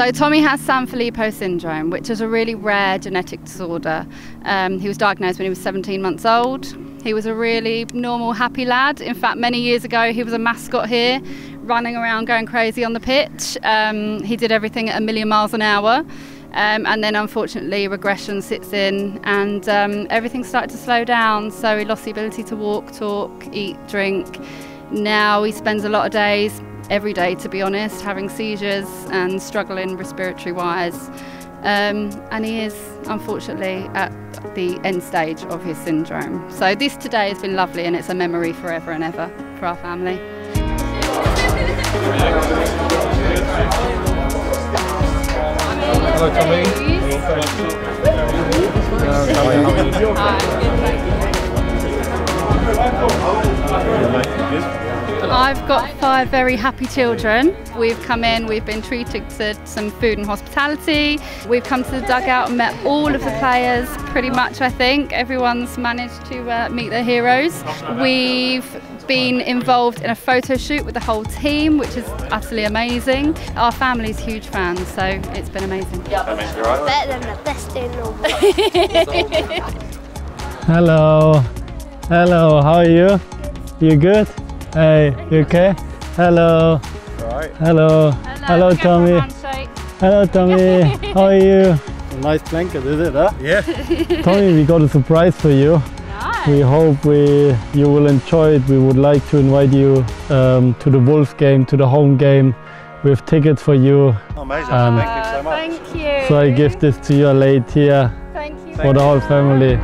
So Tommy has Sanfilippo syndrome, which is a really rare genetic disorder. Um, he was diagnosed when he was 17 months old. He was a really normal, happy lad. In fact, many years ago, he was a mascot here, running around going crazy on the pitch. Um, he did everything at a million miles an hour. Um, and then unfortunately regression sits in and um, everything started to slow down so he lost the ability to walk talk eat drink now he spends a lot of days every day, to be honest, having seizures and struggling respiratory wise. Um, and he is unfortunately at the end stage of his syndrome. So this today has been lovely and it's a memory forever and ever for our family. Hi. I've got five very happy children. We've come in, we've been treated to some food and hospitality. We've come to the dugout and met all of the players, pretty much, I think. Everyone's managed to uh, meet their heroes. We've been involved in a photo shoot with the whole team, which is utterly amazing. Our family's huge fans, so it's been amazing. Better than the best in the world. Hello. Hello, how are you? You good? Hey, you okay? Hello. Right. Hello. Hello, Tommy. Hello, Tommy. How are you? Nice blanket, is it? Huh? Yeah. Tommy, we got a surprise for you. Nice. We hope we you will enjoy it. We would like to invite you um, to the Wolves game, to the home game, with tickets for you. Amazing. Um, Thank you so much. Thank you. So I give this to your late here Thank you. for the whole family.